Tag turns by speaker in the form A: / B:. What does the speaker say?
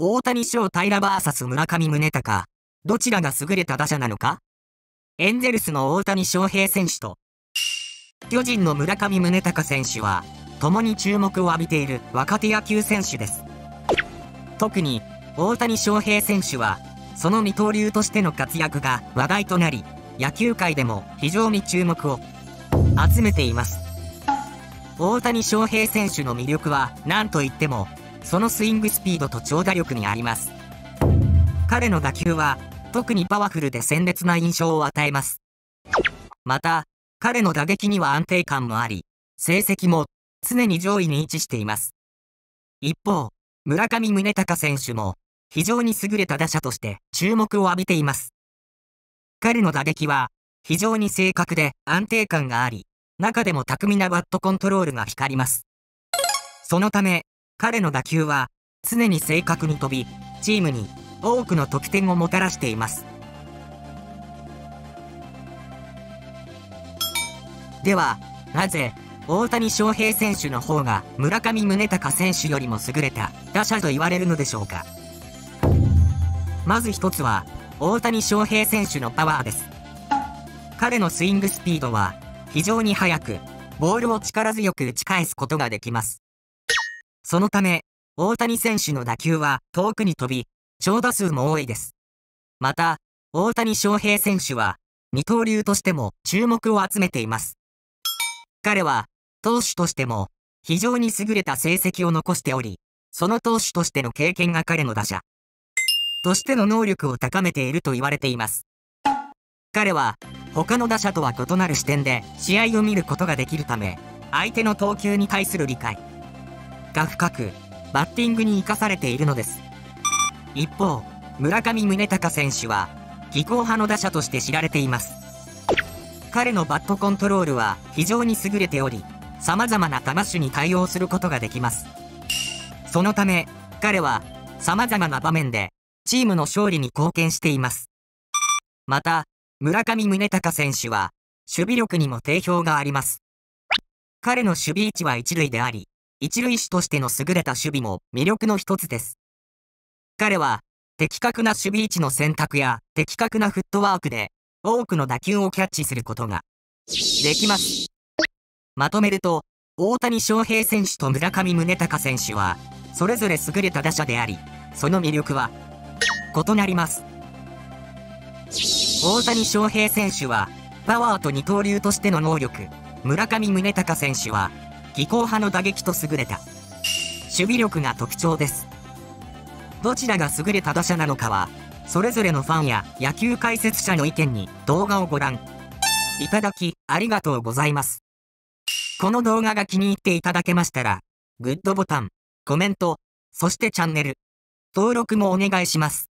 A: 大谷翔平 VS 村上宗隆、どちらが優れた打者なのか？エンゼルスの大谷翔平選手と、巨人の村上宗隆選手は、共に注目を浴びている若手野球選手です。特に、大谷翔平選手は、その二刀流としての活躍が話題となり、野球界でも非常に注目を集めています。大谷翔平選手の魅力は何と言っても、そのスイングスピードと長打力にあります。彼の打球は特にパワフルで鮮烈な印象を与えます。また、彼の打撃には安定感もあり、成績も常に上位に位置しています。一方、村上宗隆選手も非常に優れた打者として注目を浴びています。彼の打撃は非常に正確で安定感があり、中でも巧みなバットコントロールが光ります。そのため、彼の打球は常に正確に飛び、チームに多くの得点をもたらしています。では、なぜ大谷翔平選手の方が村上宗隆選手よりも優れた打者と言われるのでしょうか。まず一つは大谷翔平選手のパワーです。彼のスイングスピードは非常に速くボールを力強く打ち返すことができます。そのため大谷選手の打球は遠くに飛び長打数も多いですまた大谷翔平選手は二刀流としても注目を集めています彼は投手としても非常に優れた成績を残しており、その投手としての経験が彼の打者としての能力を高めていると言われています。彼は他の打者とは異なる視点で試合を見ることができるため、相手の投球に対する理解が深く、バッティングに生かされているのです。一方、村上宗隆選手は、技巧派の打者として知られています。彼のバットコントロールは非常に優れており、様々な球種に対応することができます。そのため、彼は様々な場面でチームの勝利に貢献しています。また、村上宗隆選手は守備力にも定評があります。彼の守備位置は一塁であり、一塁手としての優れた守備も魅力の一つです。彼は的確な守備位置の選択や的確なフットワークで多くの打球をキャッチすることができます。まとめると、大谷翔平選手と村上宗隆選手は、それぞれ優れた打者であり、その魅力は異なります。大谷翔平選手は、パワーと二刀流としての能力、村上宗隆選手は、技巧派の打撃と優れた守備力が特徴です。どちらが優れた打者なのかは、それぞれのファンや野球解説者の意見に動画をご覧いただきありがとうございます。この動画が気に入っていただけましたら、グッドボタン、コメント、そしてチャンネル登録もお願いします。